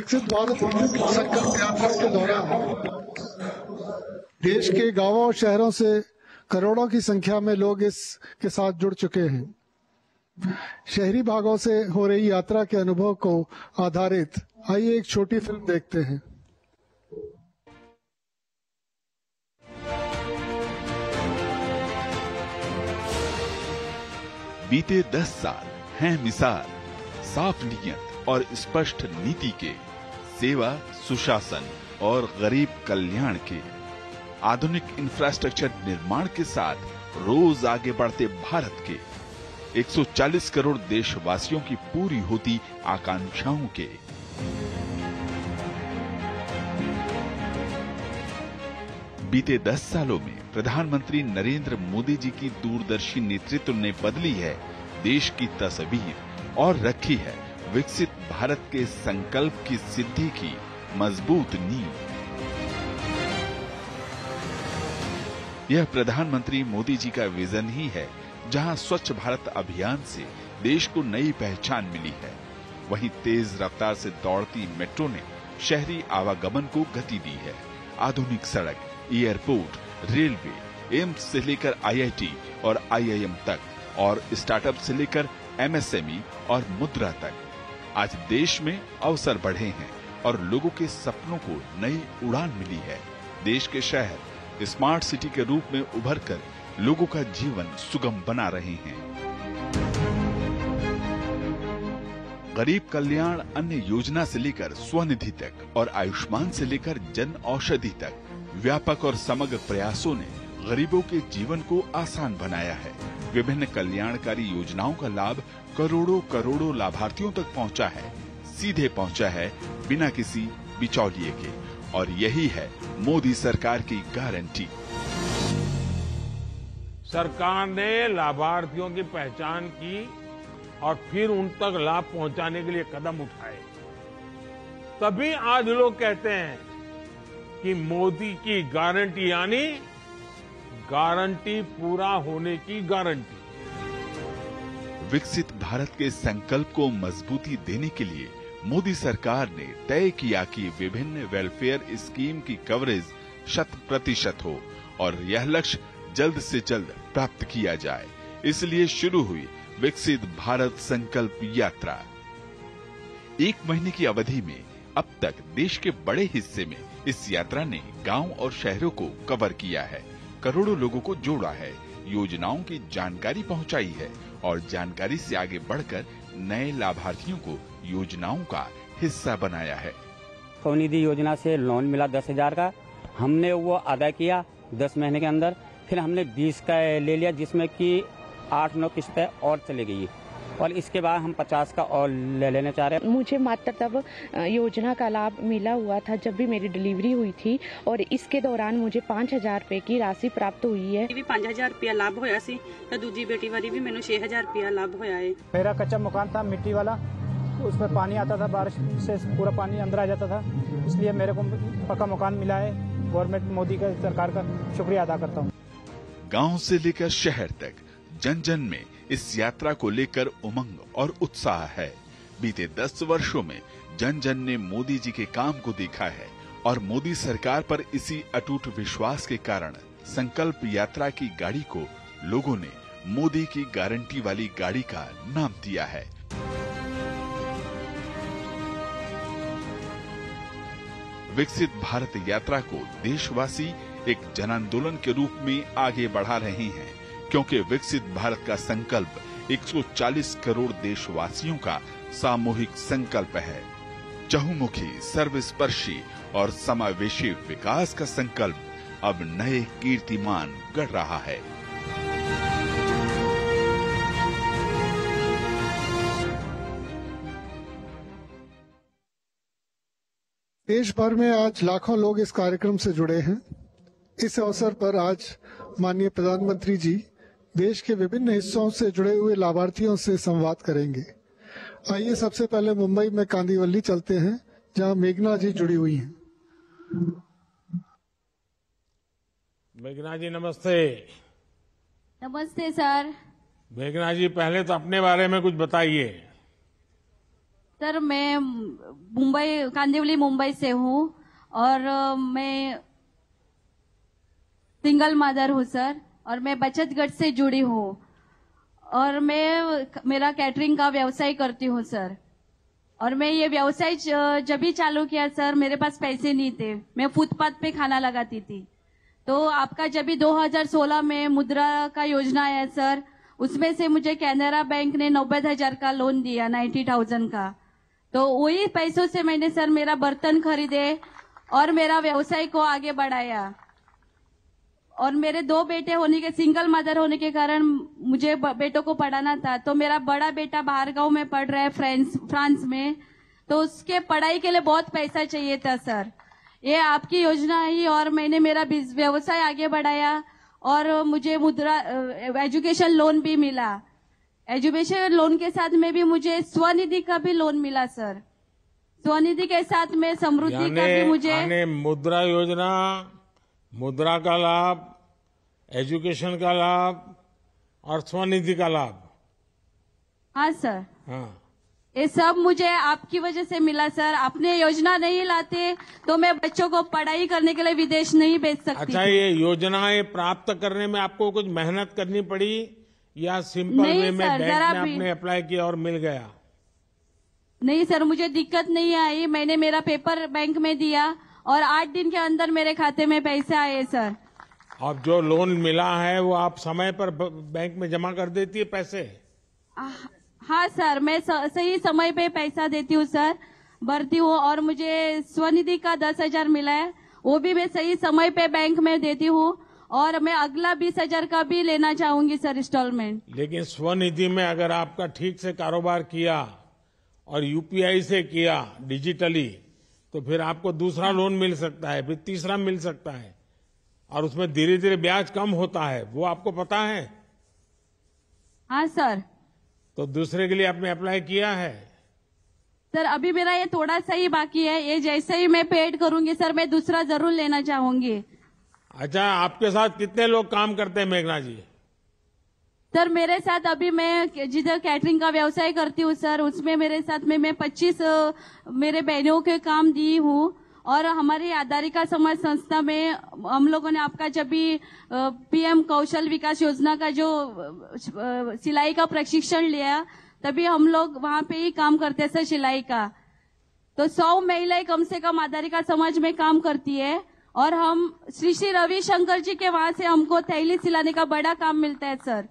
विकसित भारत संकल्प यात्रा के दौरान देश के गाँवों और शहरों से करोड़ों की संख्या में लोग इस के साथ जुड़ चुके हैं। शहरी भागों से हो रही यात्रा के अनुभव को आधारित आइए एक छोटी फ़िल्म देखते हैं। बीते दस साल हैं मिसाल, साफ़ नीयत और स्पष्ट नीति के सेवा, सुशासन और गरीब कल्याण के। आधुनिक इंफ्रास्ट्रक्चर निर्माण के साथ रोज आगे बढ़ते भारत के। 140 करोड़ देशवासियों की पूरी होती आकांक्षाओं के। बीते 10 सालों में प्रधानमंत्री नरेंद्र मोदी जी की दूरदर्शी नेतृत्व ने बदली है। देश की तस्वीर और रखी है। विकसित भारत के संकल्प की सिद्धि की मज़बूत नींव। यह प्रधानमंत्री मोदी जी का विजन ही है, जहाँ स्वच्छ भारत अभियान से देश को नई पहचान मिली है। वहीं तेज रफ्तार से दौड़ती मेट्रो ने शहरी आवागमन को गति दी है। आधुनिक सड़क, एयरपोर्ट, रेलवे, एम्स से लेकर आईआईटी और आईआईएम तक, और स्टार्टअप से लेकर एमएसएमई और मुद्रा तक। आज देश में अवसर बढ़े हैं और लोगों के सपनों को नई उड़ान मिली है। देश के शहर स्मार्ट सिटी के रूप में उभर कर लोगों का जीवन सुगम बना रहे हैं। गरीब कल्याण अन्य योजना से लेकर स्वनिधि तक और आयुष्मान से लेकर जन औषधि तक व्यापक और समग्र प्रयासों ने गरीबों के जीवन को आसान बनाया है। विभिन्न कल्याणकारी योजनाओं का लाभ करोड़ों करोड़ों लाभार्थियों तक पहुँचा है। सीधे पहुँचा है बिना किसी बिचौलिए के। और यही है मोदी सरकार की गारंटी। सरकार ने लाभार्थियों की पहचान की और फिर उन तक लाभ पहुँचाने के लिए कदम उठाए। तभी आज लोग कहते हैं कि मोदी की गारंटी यानी गारंटी पूरा होने की गारंटी। विकसित भारत के संकल्प को मजबूती देने के लिए मोदी सरकार ने तय किया कि विभिन्न वेलफेयर स्कीम की कवरेज शत प्रतिशत हो और यह लक्ष्य जल्द से जल्द प्राप्त किया जाए। इसलिए शुरू हुई विकसित भारत संकल्प यात्रा। एक महीने की अवधि में अब तक देश के बड़े हिस्से में इस यात्रा ने गाँव और शहरों को कवर किया है। करोड़ों लोगों को जोड़ा है। योजनाओं की जानकारी पहुंचाई है और जानकारी से आगे बढ़कर नए लाभार्थियों को योजनाओं का हिस्सा बनाया है। स्वनिधि योजना से लोन मिला दस हज़ार का। हमने वो अदा किया दस महीने के अंदर। फिर हमने बीस का ले लिया जिसमें कि आठ नौ किस्तें और चली गई। और इसके बाद हम पचास का और ले लेना चाह रहे हैं। मुझे मात्र तब योजना का लाभ मिला हुआ था जब भी मेरी डिलीवरी हुई थी और इसके दौरान मुझे पाँच हज़ार रूपए की राशि प्राप्त हुई है। पाँच हज़ार रुपया लाभ होया सी तो दूजी बेटी वाली भी मैंने छह हज़ार रुपया लाभ होया है। मेरा कच्चा मकान था मिट्टी वाला उसमें पानी आता था बारिश से पूरा पानी अंदर आ जाता था इसलिए मेरे को पक्का मकान मिला है। गवर्नमेंट मोदी का सरकार का शुक्रिया अदा करता हूँ। गाँव से लेकर शहर तक जन जन में इस यात्रा को लेकर उमंग और उत्साह है। बीते दस वर्षों में जन जन ने मोदी जी के काम को देखा है और मोदी सरकार पर इसी अटूट विश्वास के कारण संकल्प यात्रा की गाड़ी को लोगों ने मोदी की गारंटी वाली गाड़ी का नाम दिया है। विकसित भारत यात्रा को देशवासी एक जन आंदोलन के रूप में आगे बढ़ा रहे हैं। क्योंकि विकसित भारत का संकल्प 140 करोड़ देशवासियों का सामूहिक संकल्प है। चहुमुखी, सर्वस्पर्शी और समावेशी विकास का संकल्प अब नए कीर्तिमान गढ़ रहा है। देश भर में आज लाखों लोग इस कार्यक्रम से जुड़े हैं। इस अवसर पर आज माननीय प्रधानमंत्री जी देश के विभिन्न हिस्सों से जुड़े हुए लाभार्थियों से संवाद करेंगे। आइए सबसे पहले मुंबई में कांदीवली चलते हैं जहाँ मेघना जी जुड़ी हुई हैं। मेघना जी नमस्ते। नमस्ते सर। मेघना जी पहले तो अपने बारे में कुछ बताइए। सर मैं मुंबई कांदिवली मुंबई से हूँ और मैं सिंगल मदर हूँ सर। और मैं बचत गट से जुड़ी हूँ। और मैं, मेरा कैटरिंग का व्यवसाय करती हूँ, सर। और मैं ये व्यवसाय जब भी चालू किया, सर, मेरे पास पैसे नहीं थे। मैं फुटपाथ पे खाना लगाती थी। तो आपका जब भी 2016 में मुद्रा का योजना आया, सर, उसमें से मुझे कैनरा बैंक ने नब्बे हज़ार का लोन दिया नाइन्टी थाउज़ेंड का। तो वही पैसों से मैंने, सर, मेरा बर्तन खरीदे और मेरा व्यवसाय को आगे बढ़ाया। और मेरे दो बेटे होने के सिंगल मदर होने के कारण मुझे बेटों को पढ़ाना था। तो मेरा बड़ा बेटा बाहर गाँव में पढ़ रहा है फ्रांस फ्रांस में। तो उसके पढ़ाई के लिए बहुत पैसा चाहिए था सर। ये आपकी योजना आई और मैंने मेरा व्यवसाय आगे बढ़ाया और मुझे मुद्रा एजुकेशन लोन भी मिला। एजुकेशन लोन के साथ में भी मुझे स्वनिधि का भी लोन मिला सर। स्वनिधि के साथ में समृद्धि का भी मुझे मुद्रा योजना मुद्रा का लाभ एजुकेशन का लाभ और स्वनिधि का लाभ। हाँ सर। हाँ। ये सब मुझे आपकी वजह से मिला सर। आपने योजना नहीं लाते तो मैं बच्चों को पढ़ाई करने के लिए विदेश नहीं भेज सकती। अच्छा ये योजनाएँ प्राप्त करने में आपको कुछ मेहनत करनी पड़ी या सिंपल वे में सर, बैंक में आपने अप्लाई किया और मिल गया? नहीं सर मुझे दिक्कत नहीं आई। मैंने मेरा पेपर बैंक में दिया। और आठ दिन के अंदर मेरे खाते में पैसे आए सर। अब जो लोन मिला है वो आप समय पर बैंक में जमा कर देती है पैसे? हाँ सर मैं सही समय पे पैसा देती हूँ सर। भरती हूँ और मुझे स्वनिधि का दस हज़ार मिला है वो भी मैं सही समय पे बैंक में देती हूँ। और मैं अगला बीस हज़ार का भी लेना चाहूँगी सर इंस्टॉलमेंट लेकिन स्वनिधि में अगर आपका ठीक से कारोबार किया और यूपीआई से किया डिजिटली तो फिर आपको दूसरा लोन मिल सकता है फिर तीसरा मिल सकता है। और उसमें धीरे धीरे ब्याज कम होता है वो आपको पता है। हाँ सर। तो दूसरे के लिए आपने अप्लाई किया है। सर अभी मेरा ये थोड़ा सा ही बाकी है ये जैसे ही मैं पेड करूँगी सर मैं दूसरा ज़रूर लेना चाहूँगी। अच्छा आपके साथ कितने लोग काम करते हैं मेघना जी? सर मेरे साथ अभी मैं जिधर कैटरिंग का व्यवसाय करती हूँ सर उसमें मेरे साथ में मैं 25 अ, मेरे बहनों के काम दी हूँ। और हमारी आधारिका समाज संस्था में हम लोगों ने आपका जब भी पीएम कौशल विकास योजना का जो सिलाई का प्रशिक्षण लिया तभी हम लोग वहाँ पे ही काम करते हैं सर सिलाई का। तो सौ महिलाएँ कम से कम आधारिका समाज में काम करती है और हम श्री श्री रविशंकर जी के वहाँ से हमको थैली सिलाने का बड़ा काम मिलता है सर।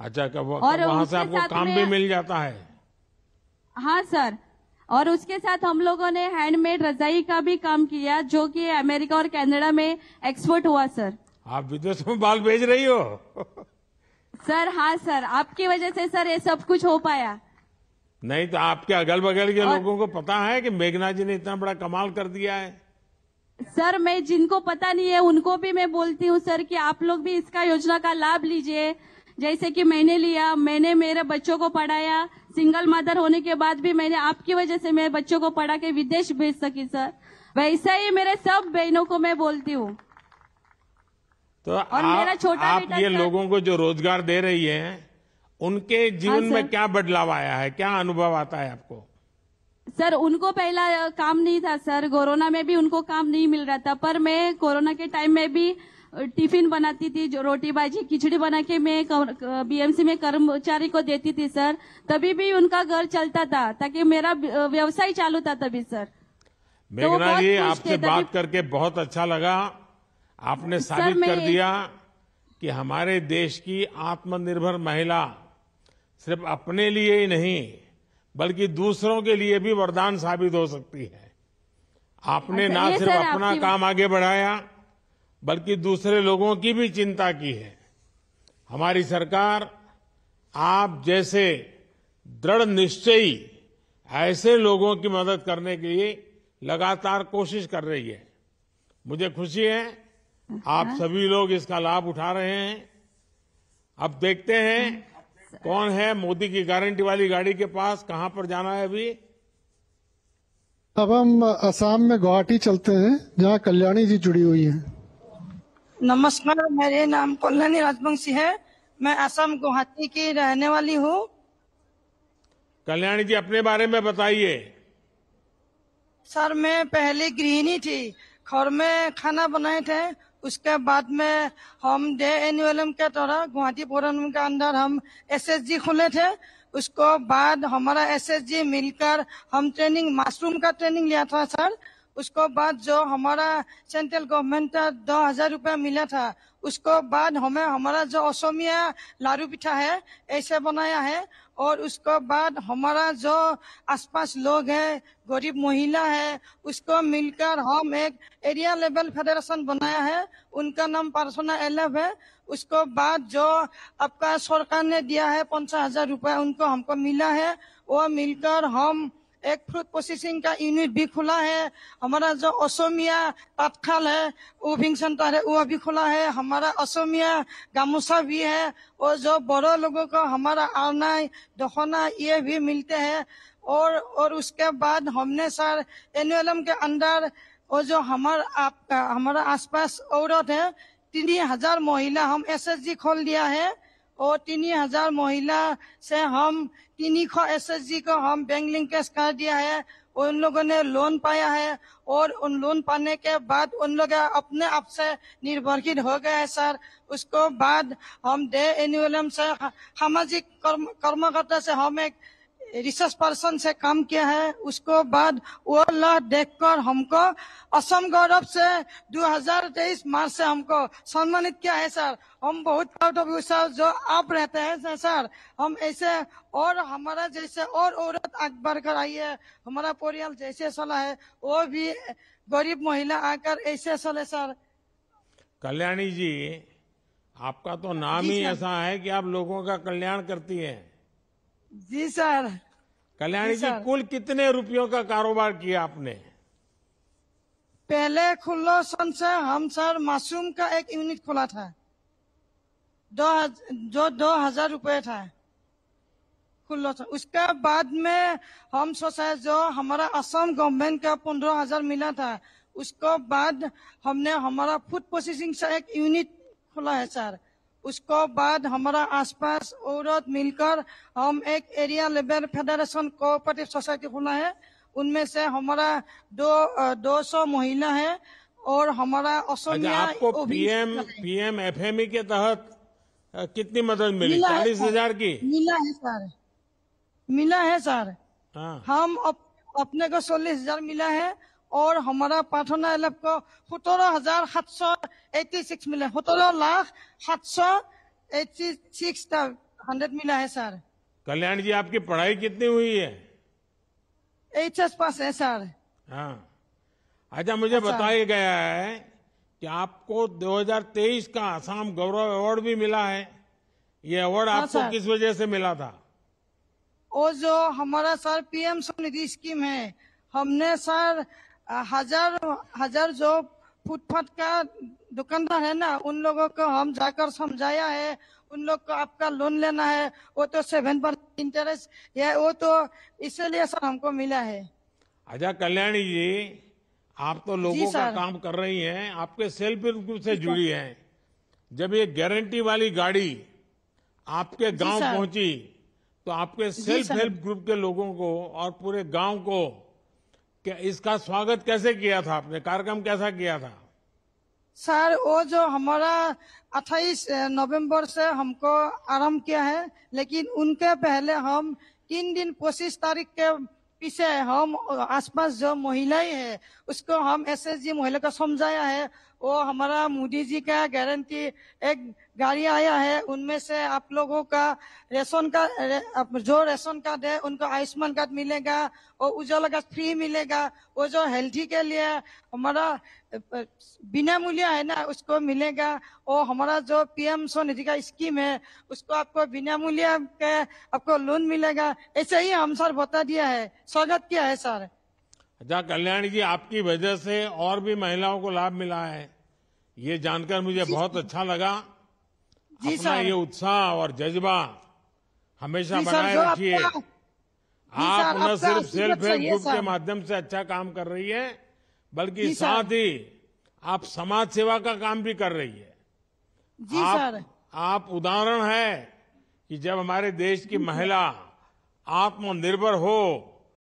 अच्छा कब और वहाँ से आपको काम भी मिल जाता है। हाँ सर। और उसके साथ हम लोगों ने हैंडमेड रजाई का भी काम किया जो कि अमेरिका और कनाडा में एक्सपोर्ट हुआ सर। आप विदेश में बाल भेज रही हो? सर हाँ सर। आपकी वजह से सर ये सब कुछ हो पाया। नहीं तो आपके अगल बगल के और- लोगों को पता है कि मेघना जी ने इतना बड़ा कमाल कर दिया है? सर मैं जिनको पता नहीं है उनको भी मैं बोलती हूँ सर कि आप लोग भी इसका योजना का लाभ लीजिए। जैसे कि मैंने लिया मैंने मेरे बच्चों को पढ़ाया सिंगल मदर होने के बाद भी मैंने आपकी वजह से मेरे बच्चों को पढ़ा के विदेश भेज सकी सर वैसा ही मेरे सब बहनों को मैं बोलती हूँ। तो और आप, मेरा छोटा आप ये सर- लोगों को जो रोज़गार दे रही है उनके जीवन हाँ, में क्या बदलाव आया है? क्या अनुभव आता है आपको? सर उनको पहला काम नहीं था सर कोरोना में भी उनको काम नहीं मिल रहा था पर मैं कोरोना के टाइम में भी टिफ़िन बनाती थी जो रोटी बाजी खिचड़ी बना के मैं बीएमसी में कर्मचारी को देती थी सर। तभी भी उनका घर चलता था ताकि मेरा व्यवसाय चालू था तभी सर। तो मेघना बहुत जी आपसे बात करके बहुत अच्छा लगा। आपने साबित कर दिया कि हमारे देश की आत्मनिर्भर महिला सिर्फ़ अपने लिए ही नहीं बल्कि दूसरों के लिए भी वरदान साबित हो सकती है। आपने अच्छा, ना सिर्फ़ अपना काम आगे बढ़ाया बल्कि दूसरे लोगों की भी चिंता की है। हमारी सरकार आप जैसे दृढ़ निश्चयी ऐसे लोगों की मदद करने के लिए लगातार कोशिश कर रही है। मुझे खुशी है आप सभी लोग इसका लाभ उठा रहे हैं। अब देखते हैं कौन है मोदी की गारंटी वाली गाड़ी के पास कहाँ पर जाना है अभी। अब हम असम में गुवाहाटी चलते हैं जहाँ कल्याणी जी जुड़ी हुई हैं। नमस्कार मेरे नाम कल्याणी राजवंशी है। मैं असम गुवाहाटी की रहने वाली हूँ। कल्याणी जी अपने बारे में बताइए। सर मैं पहले गृहिणी थी। घर में खाना बनाए थे। उसके बाद में हम डे एनुअलम के तरह गुवाहाटी पौरम के अंदर हम एसएसजी खोले थे। उसको बाद हमारा एसएसजी मिलकर हम ट्रेनिंग मशरूम का ट्रेनिंग लिया था सर। उसको बाद जो हमारा सेंट्रल गवर्नमेंट का दो हज़ार रुपया मिला था, उसको बाद हमें हमारा जो असमिया लारू पिठा है, ऐसे बनाया है, और उसको बाद हमारा जो आसपास लोग हैं, गरीब महिला है, उसको मिलकर हम एक एरिया लेवल फेडरेशन बनाया है, उनका नाम पार्सोना एलएफ है, उसको बाद जो आपका सरकार ने दिया है, पंचास हज़ार रुपया उनको हमको मिला है, वो मिलकर हम एक फ्रूट प्रोसेसिंग का यूनिट भी खुला है हमारा जो असमिया तात्काल है ओविंग सेंटर है वो भी खुला है हमारा असमिया गामोसा भी है और जो बड़ो लोगों को हमारा आरनाई दखना ये भी मिलते हैं और और उसके बाद हमने सर एनुअलम के अंदर और जो हमारा आप हमारा आसपास औरत है तीन हजार महिला हम एसएसजी खोल दिया है और तीन हजार महिला से हम तीन सौ एस एस जी को हम बैंक लिंकेज कर दिया है? उन लोगों ने लोन पाया है और उन लोन पाने के बाद उन लोग अपने आप से निर्भरशील हो गए हैं, सर। उसको बाद हम डे एनुअलम से सामाजिक कर्म, कर्मकर्ता से हम एक रिसर्च पर्सन से काम किया है उसको बाद वो ला देखकर हमको असम गौरव से 2023 मार्च से हमको सम्मानित किया है सर। हम बहुत प्राउड ऑफ़ यू सर जो आप रहते हैं सर हम ऐसे और हमारा जैसे और औरत आग बढ़कर आई है हमारा परिवार जैसे चला है वो भी गरीब महिला आकर ऐसे चले सर। कल्याणी जी आपका तो नाम ही ऐसा है कि आप लोगों का कल्याण करती हैं। जी सर। कल्याणी जी जी कुल कितने रुपयों का कारोबार किया आपने? पहले खुल्लो सन से हम सर मासूम का एक यूनिट खोला था। दो जो दो हज़ार रुपए था। खुल्लो सन उसके बाद में हम सोचा जो हमारा असम गवर्नमेंट का पंद्रह हज़ार मिला था। उसको बाद हमने हमारा फ़ूड प्रोसेसिंग से एक यूनिट खोला है सर। उसको बाद हमारा आसपास औरत मिलकर हम एक area labour federation cooperative society खोला है। उनमें से हमारा दो दो सौ महिला है और हमारा अच्छा असमिया आपको पीएम। पीएम एफएमई के तहत कितनी मदद मिली? चालीस हज़ार की? मिला है सर। मिला है सर। हाँ। हम अप, अपने को चल्लिस हज़ार मिला है और हमारा प्रार्थना एलएफ को सत्रह हज़ार सात सौ एट्टी सिक्स मिला। सत्रह लाख सात सौ एट्टी सिक्स हंड्रेड मिला है सर कल्याण जी आपकी पढ़ाई कितनी हुई है? एच एस पास है सर हाँ। अच्छा मुझे अच्छा। बताया गया है कि आपको 2023 का आसाम गौरव अवार्ड भी मिला है। ये अवार्ड हाँ, आपको। किस वजह से मिला था? और जो हमारा सर पीएम स्वनिधि स्कीम है हमने सर हज़ार हज़ार जो फुटपाथ का दुकानदार है ना उन लोगों को हम जाकर समझाया है उन लोग को आपका लोन लेना है वो तो सेवन परसेंट इंटरेस्ट है वो तो इसलिए सर हमको मिला है। अच्छा कल्याणी जी आप तो लोगों का काम कर रही हैं आपके सेल्फ हेल्प ग्रुप से जुड़ी हैं। जब ये गारंटी वाली गाड़ी आपके गाँव। पहुँची तो आपके सेल्फ हेल्प ग्रुप के लोगों को और पूरे गाँव को क्या इसका स्वागत कैसे किया था आपने? कार्यक्रम कैसा किया था? सर, वो जो हमारा 28 नवंबर से हमको आरंभ किया है, लेकिन उनके पहले हम तीन दिन पच्चीस तारीख के पीछे हम आसपास जो महिलाएँ हैं उसको हम एसएसजी महिला को समझाया है। वो हमारा मोदी जी का गारंटी एक गाड़ी आया है उनमें से आप लोगों का रेशन का रे, जो रेशन कार्ड है उनको आयुष्मान कार्ड मिलेगा और उज्ज्वला कार्ड फ्री मिलेगा। वो जो हेल्थी के लिए हमारा बिना मूल्य है ना उसको मिलेगा। और हमारा जो पीएम स्वनिधि का स्कीम है उसको आपको बिना मूल्य के आपको लोन मिलेगा। ऐसे ही हम सर बता दिया है। स्वागत किया है सर। अच्छा कल्याणी जी आपकी वजह से और भी महिलाओं को लाभ मिला है। ये जानकर मुझे बहुत अच्छा लगा। जी अपना सर। ये उत्साह और जज्बा हमेशा बनाए रखिए। आप न सिर्फ़ सेल्फ हेल्प ग्रुप के माध्यम से अच्छा काम कर रही है बल्कि साथ ही आप समाज सेवा का काम भी कर रही है। जी आप, सर। आप उदाहरण है कि जब हमारे देश की महिला आत्मनिर्भर हो